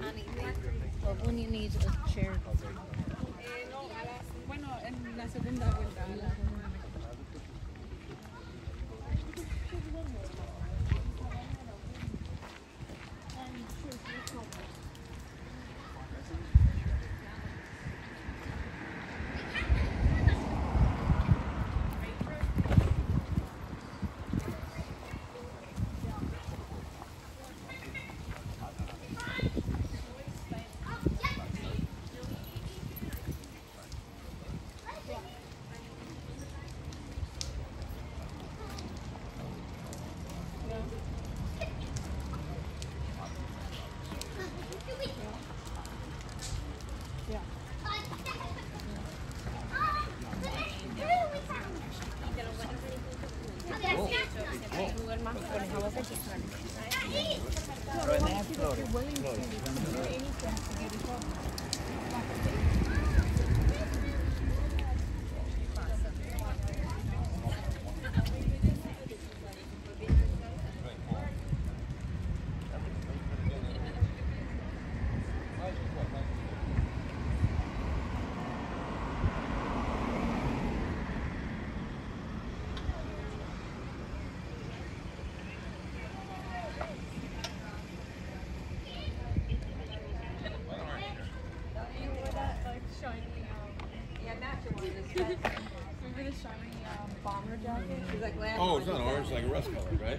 But when you need a chair. Eh, bueno, en la segunda vuelta, It's like a rust color, right?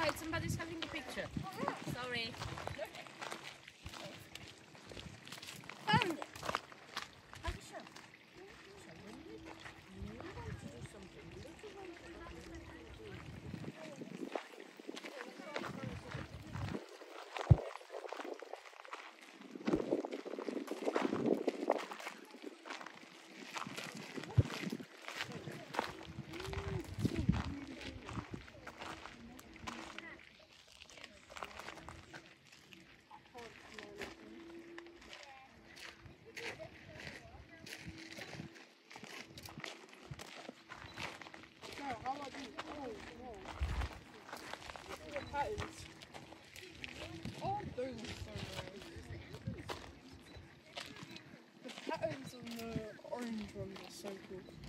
side. Somebody's having a picture. Sorry. Look at the patterns. Oh, those so nice. The patterns on the orange ones are so cool.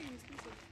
Hey, exclusive.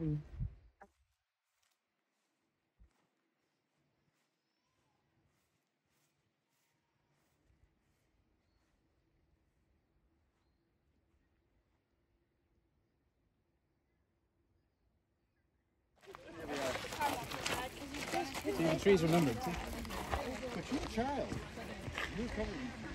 See, the trees are numbered. But you're a child. You're coming.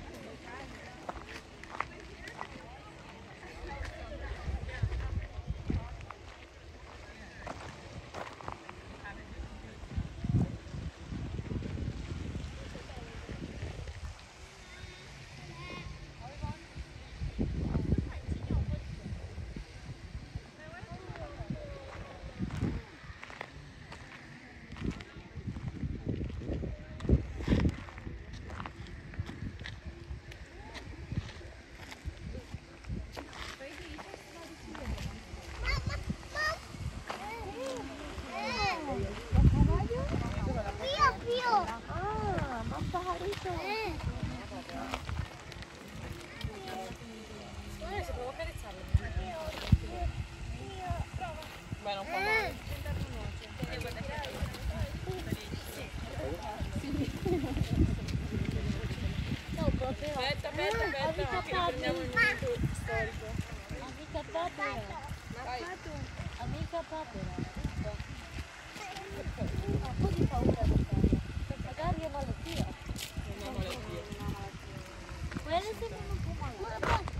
Amica papera. Amica papera. Ho un po' di paura di farlo. Magari è malattia. Non ho malattia. Quella sembra un po' malata.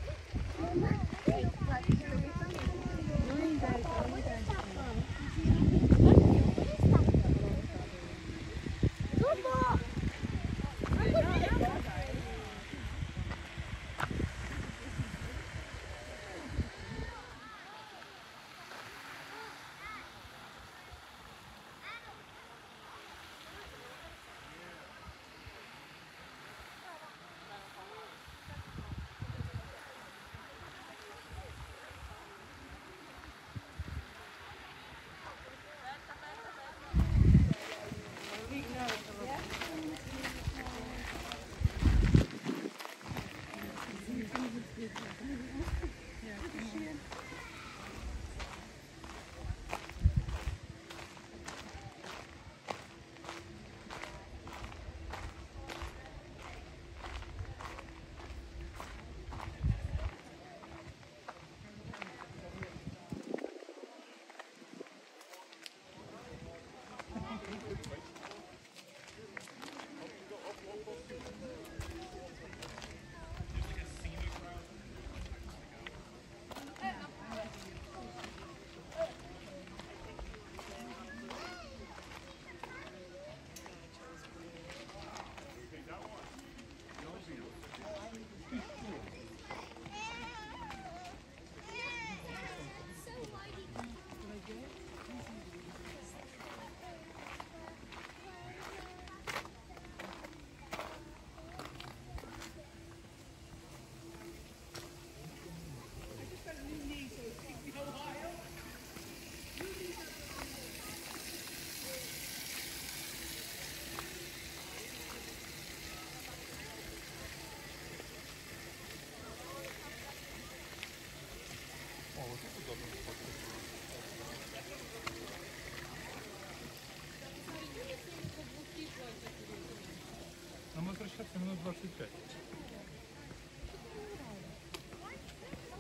Минут 25.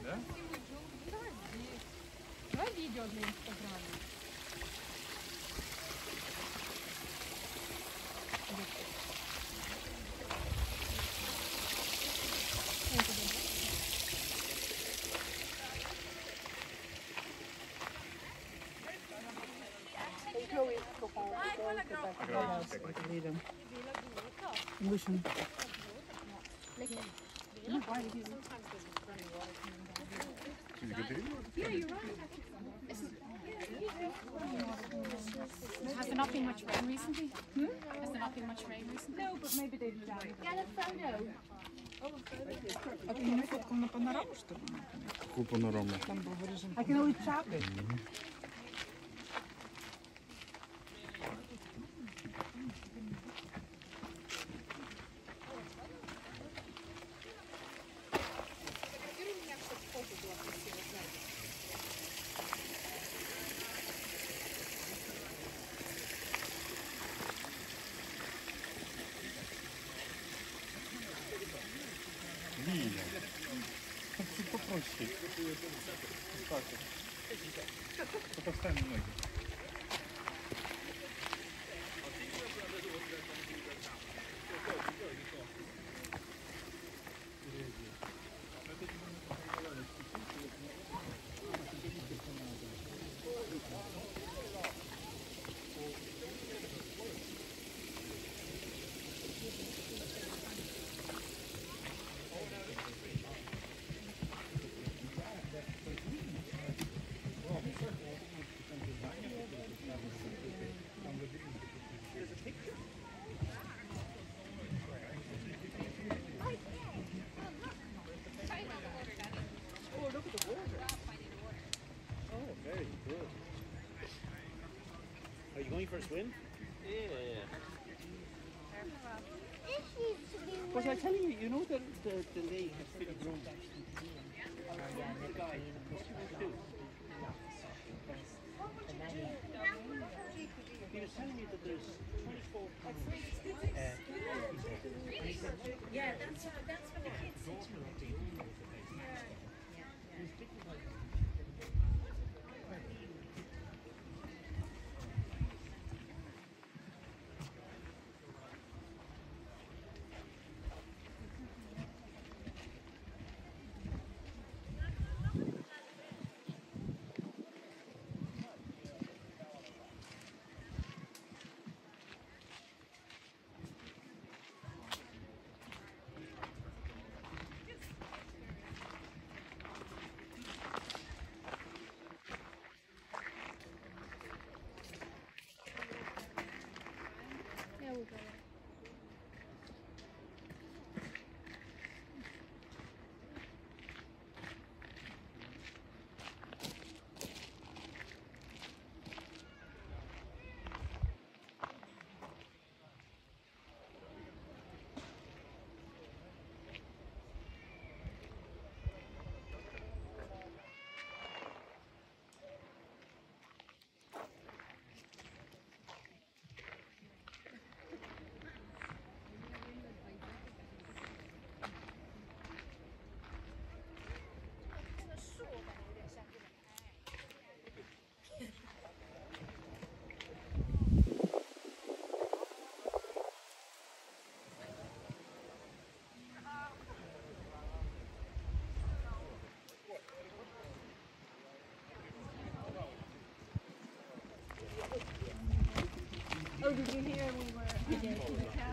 Да? Давай видео для Инстаграма. Has there not been much rain recently? Has there not been much rain recently? No, but maybe they've done. Get a photo. А ты не фоткал на панораму, что ли? Какую панораму? Там был выражен. I can always chop it. To Are you going for a swim? Yeah. Was I telling you, you know that the, the lake is pretty grown? The guy, too. He was telling me that there's 24 pounds. Uh, Yeah, that's, that's what the kids Oh, did you hear we were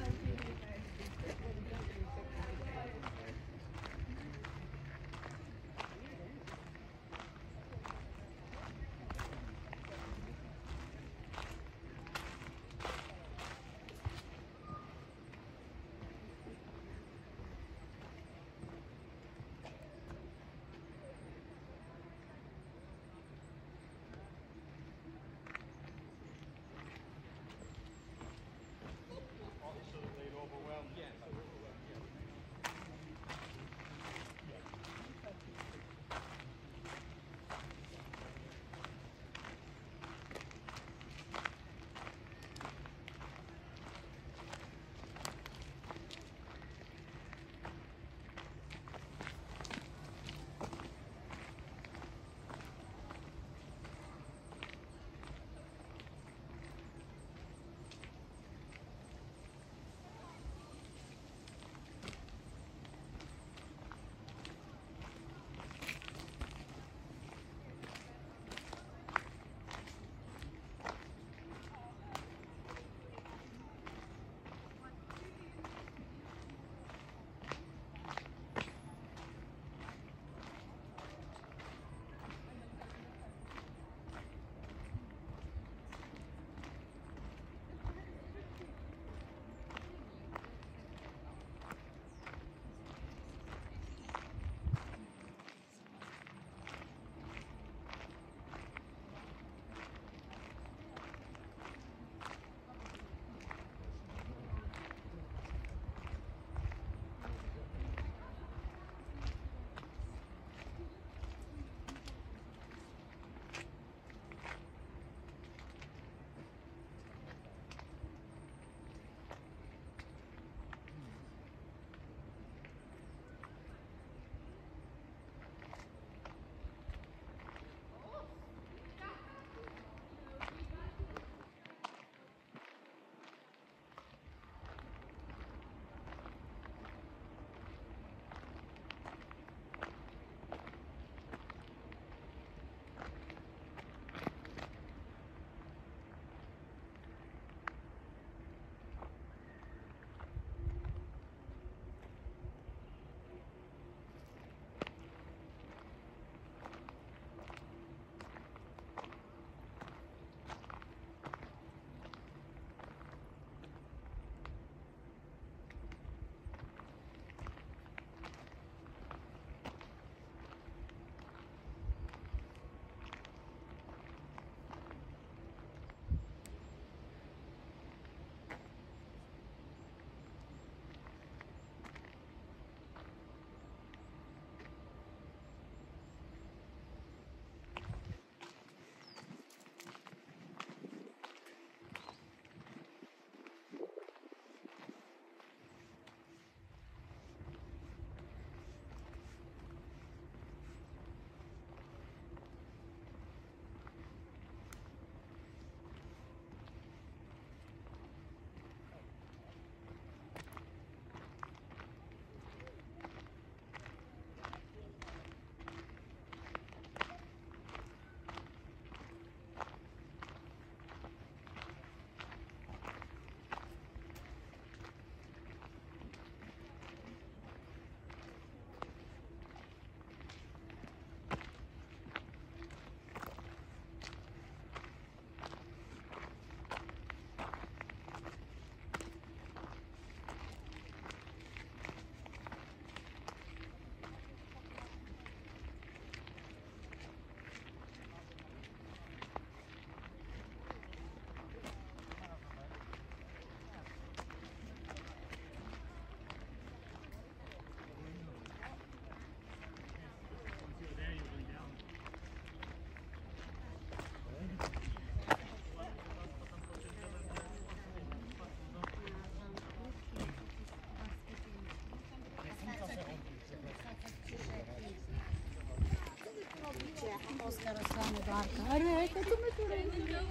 उसका रास्ता मुबारक अरे तो तुम्हें थोड़ा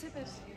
Super.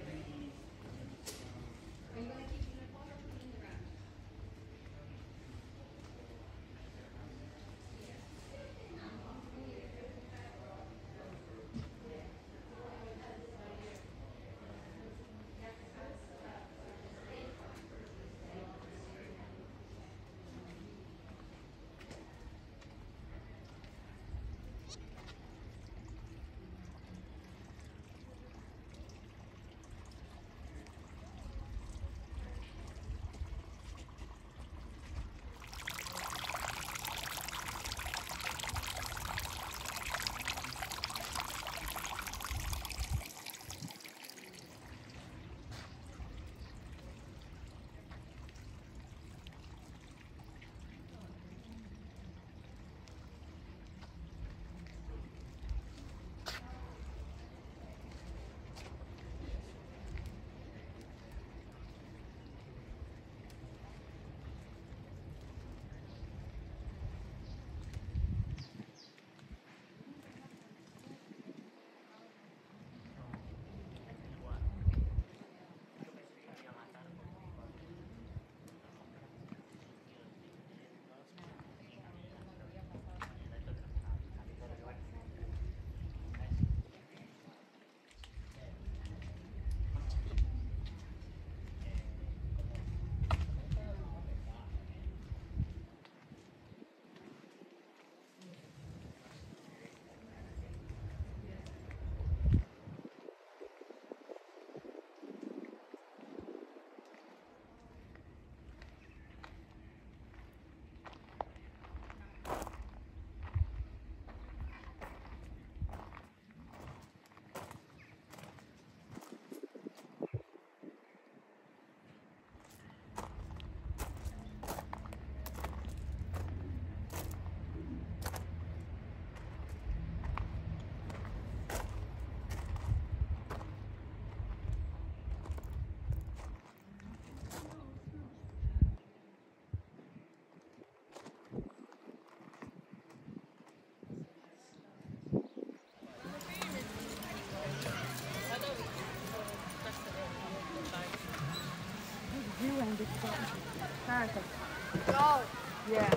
Perfect. Go. Yeah.